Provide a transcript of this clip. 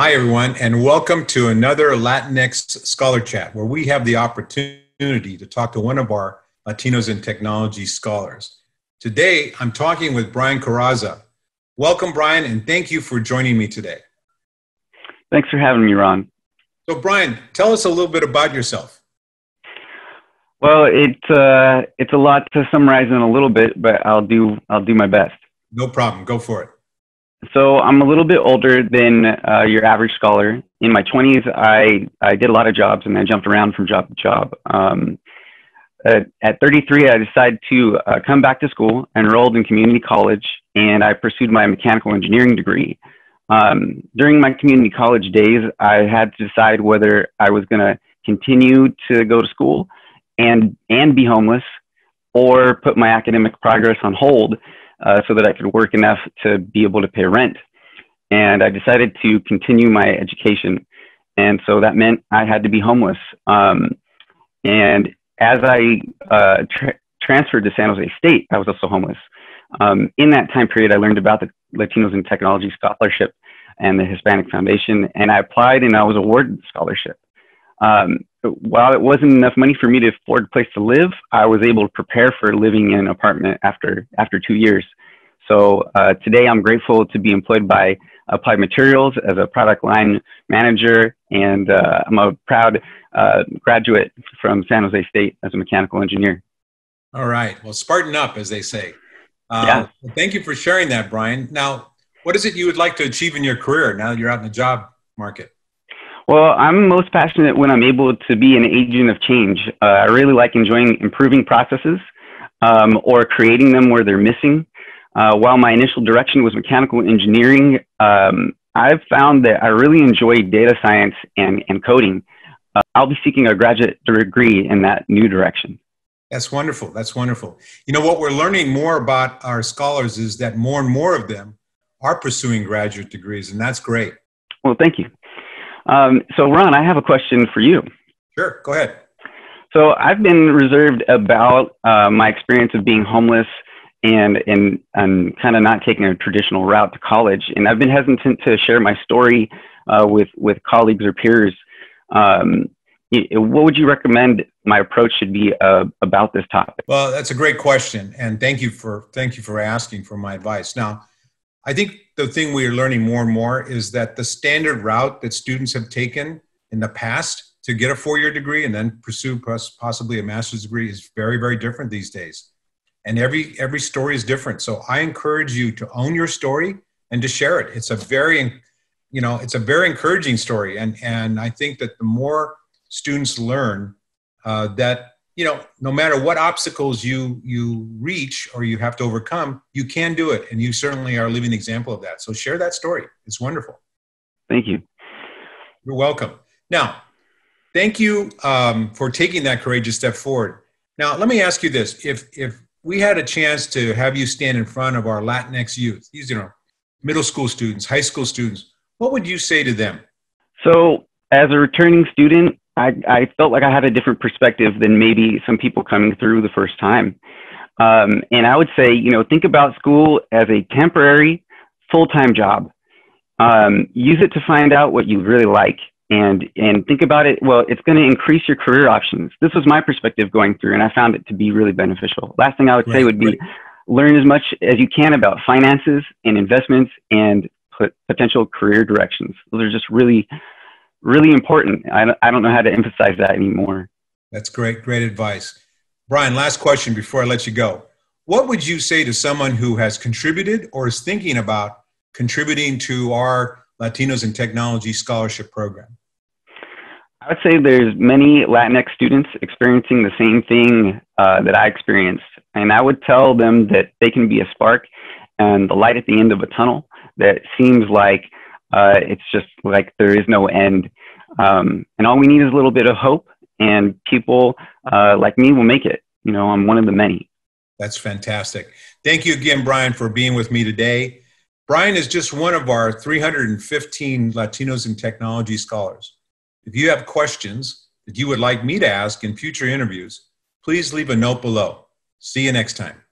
Hi, everyone, and welcome to another Latinx Scholar Chat, where we have the opportunity to talk to one of our Latinos in Technology scholars. Today, I'm talking with Brian Carrozza. Welcome, Brian, and thank you for joining me today. Thanks for having me, Ron. So, Brian, tell us a little bit about yourself. Well, it's uh, it's a lot to summarize in a little bit, but I'll do I'll do my best. No problem. Go for it. So I'm a little bit older than uh, your average scholar. In my 20s, I, I did a lot of jobs and I jumped around from job to job. Um, at, at 33, I decided to uh, come back to school, enrolled in community college, and I pursued my mechanical engineering degree. Um, during my community college days, I had to decide whether I was going to continue to go to school and, and be homeless or put my academic progress on hold uh, so that I could work enough to be able to pay rent. And I decided to continue my education. And so that meant I had to be homeless. Um, and as I uh, tra- transferred to San Jose State, I was also homeless. Um, in that time period, I learned about the Latinos in Technology Scholarship and the Hispanic Foundation, and I applied and I was awarded the scholarship. Um, while it wasn't enough money for me to afford a place to live, I was able to prepare for living in an apartment after after two years. So uh, today, I'm grateful to be employed by Applied Materials as a product line manager, and uh, I'm a proud uh, graduate from San Jose State as a mechanical engineer. All right. Well, Spartan up, as they say. Uh, yeah. Thank you for sharing that, Brian. Now, what is it you would like to achieve in your career now that you're out in the job market? Well, I'm most passionate when I'm able to be an agent of change. Uh, I really like enjoying improving processes um, or creating them where they're missing. Uh, while my initial direction was mechanical engineering, um, I've found that I really enjoy data science and, and coding. Uh, I'll be seeking a graduate degree in that new direction. That's wonderful. That's wonderful. You know, what we're learning more about our scholars is that more and more of them are pursuing graduate degrees, and that's great. Well, thank you. Um, so, Ron, I have a question for you. Sure, go ahead. So, I've been reserved about uh, my experience of being homeless and and and kind of not taking a traditional route to college, and I've been hesitant to share my story uh, with with colleagues or peers. Um, what would you recommend my approach should be uh, about this topic? Well, that's a great question, and thank you for thank you for asking for my advice. Now, I think the thing we are learning more and more is that the standard route that students have taken in the past to get a four-year degree and then pursue possibly a master's degree is very, very different these days. And every every story is different. So I encourage you to own your story and to share it. It's a very, you know, it's a very encouraging story. And and I think that the more students learn uh, that you know no matter what obstacles you you reach or you have to overcome you can do it. And you certainly are a living example of that. So share that story. It's wonderful. Thank you. You're welcome. Now thank you um, for taking that courageous step forward. Now let me ask you this. If if we had a chance to have you stand in front of our latinx youth these you know middle school students high school students what would you say to them? So as a returning student I, I felt like I had a different perspective than maybe some people coming through the first time. Um, and I would say, you know, think about school as a temporary, full time job. Um, use it to find out what you really like and and think about it well it's going to increase your career options this was my perspective going through and i found it to be really beneficial last thing i would right, say would be right. learn as much as you can about finances and investments and potential career directions those are just really really important. I don't, I don't know how to emphasize that anymore. That's great, great advice. Brian, last question before I let you go. What would you say to someone who has contributed or is thinking about contributing to our Latinos in Technology Scholarship Program? I would say there's many Latinx students experiencing the same thing uh, that I experienced. And I would tell them that they can be a spark and the light at the end of a tunnel that seems like uh, it's just like there is no end. Um, and all we need is a little bit of hope, and people uh, like me will make it. You know, I'm one of the many. That's fantastic. Thank you again, Brian, for being with me today. Brian is just one of our 315 Latinos in Technology scholars. If you have questions that you would like me to ask in future interviews, please leave a note below. See you next time.